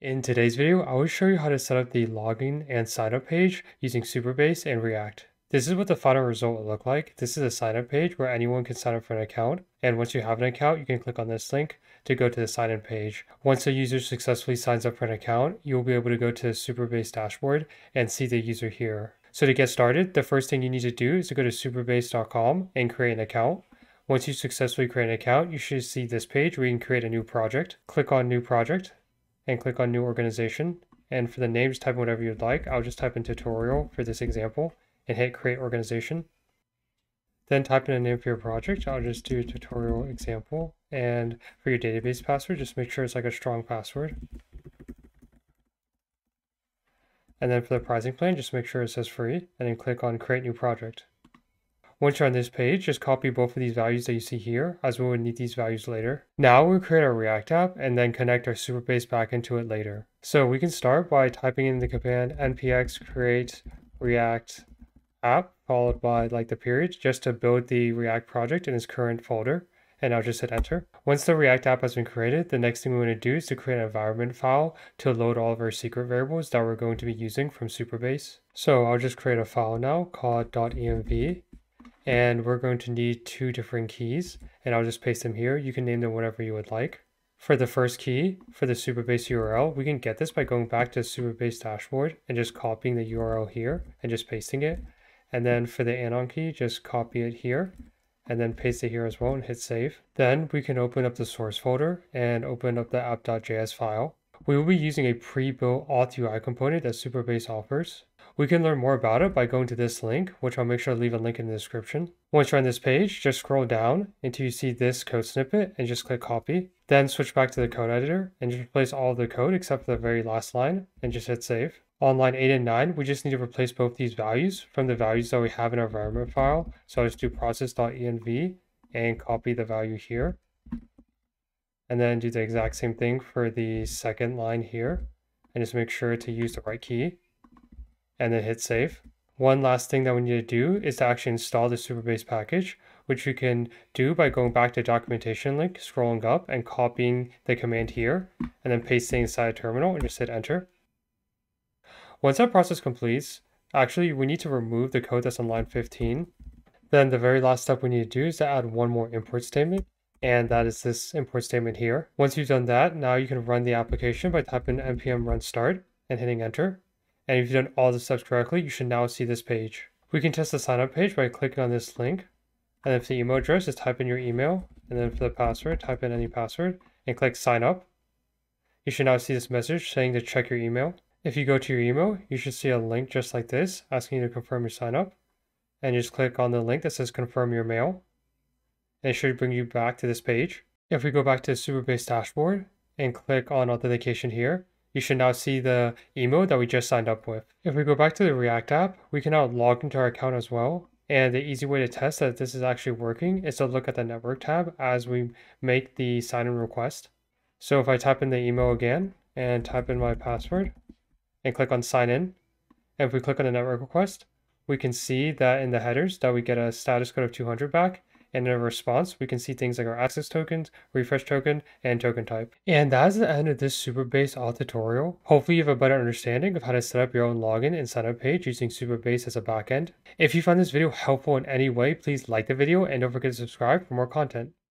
In today's video, I will show you how to set up the login and sign up page using Supabase and React. This is what the final result will look like. This is a sign up page where anyone can sign up for an account. And once you have an account, you can click on this link to go to the sign in page. Once a user successfully signs up for an account, you'll be able to go to the Supabase dashboard and see the user here. So to get started, the first thing you need to do is to go to supabase.com and create an account. Once you successfully create an account, you should see this page where you can create a new project. Click on new project and click on new organization. And for the name, just type in whatever you'd like. I'll just type in tutorial for this example and hit create organization. Then type in a name for your project. I'll just do tutorial example. And for your database password, just make sure it's like a strong password. And then for the pricing plan, just make sure it says free and then click on create new project. Once you're on this page, just copy both of these values that you see here, as we will need these values later. Now we'll create our React app and then connect our Supabase back into it later. So we can start by typing in the command npx create react app, followed by like the period, just to build the React project in its current folder. And I'll just hit enter. Once the React app has been created, the next thing we want to do is to create an environment file to load all of our secret variables that we're going to be using from Supabase. So I'll just create a file now called .env and we're going to need two different keys and I'll just paste them here. You can name them whatever you would like. For the first key, for the Supabase URL, we can get this by going back to Supabase dashboard and just copying the URL here and just pasting it. And then for the anon key, just copy it here and then paste it here as well and hit save. Then we can open up the source folder and open up the app.js file. We will be using a pre-built auth UI component that Supabase offers. We can learn more about it by going to this link, which I'll make sure to leave a link in the description. Once you're on this page, just scroll down until you see this code snippet and just click copy. Then switch back to the code editor and just replace all the code except for the very last line and just hit save. On line 8 and 9, we just need to replace both these values from the values that we have in our environment file. So I'll just do process.env and copy the value here. And then do the exact same thing for the second line here. And just make sure to use the right key and then hit save. One last thing that we need to do is to actually install the Supabase package, which you can do by going back to documentation link, scrolling up and copying the command here, and then pasting inside terminal and just hit enter. Once that process completes, actually we need to remove the code that's on line 15. Then the very last step we need to do is to add one more import statement, and that is this import statement here. Once you've done that, now you can run the application by typing npm run start and hitting enter. And if you've done all the steps correctly, you should now see this page. We can test the sign up page by clicking on this link. And for the email address, just type in your email. And then for the password, type in any password and click sign up. You should now see this message saying to check your email. If you go to your email, you should see a link just like this asking you to confirm your sign up. And just click on the link that says confirm your mail. And it should bring you back to this page. If we go back to the Supabase dashboard and click on authentication here, you should now see the email that we just signed up with. If we go back to the React app, we can now log into our account as well. And the easy way to test that this is actually working is to look at the network tab as we make the sign in request. So if I type in the email again and type in my password and click on sign in, and if we click on the network request, we can see that in the headers that we get a status code of 200 back and in a response, we can see things like our access tokens, refresh token, and token type. And that's the end of this Supabase auth tutorial. Hopefully you have a better understanding of how to set up your own login and sign up page using Supabase as a backend. If you found this video helpful in any way, please like the video and don't forget to subscribe for more content.